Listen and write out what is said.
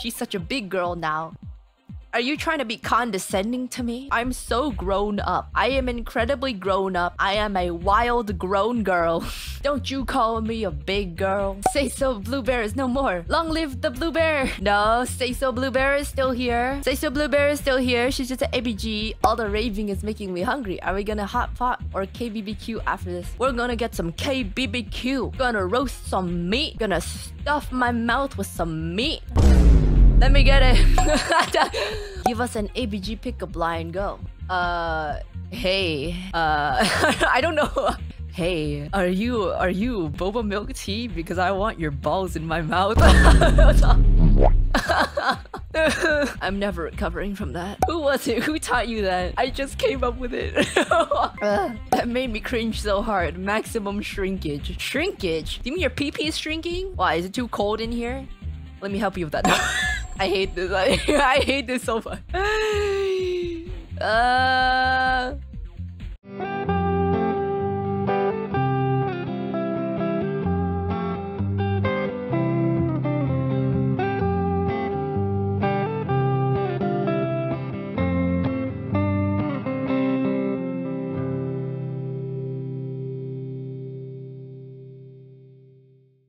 She's such a big girl now. Are you trying to be condescending to me? I'm so grown up. I am incredibly grown up. I am a wild grown girl. Don't you call me a big girl. Say so blue bear is no more. Long live the blue bear. No, say so blue bear is still here. Say so blue bear is still here. She's just an ABG. All the raving is making me hungry. Are we gonna hot pot or KBBQ after this? We're gonna get some KBBQ. Gonna roast some meat. Gonna stuff my mouth with some meat. Let me get it. Give us an ABG pickup line. Go. Uh, hey. Uh, I don't know. Hey, are you are you boba milk tea? Because I want your balls in my mouth. I'm never recovering from that. Who was it? Who taught you that? I just came up with it. Uh, that made me cringe so hard. Maximum shrinkage. Shrinkage? Do you mean your pee is shrinking? Why? Is it too cold in here? Let me help you with that. I hate this. I, I hate this so much. Uh,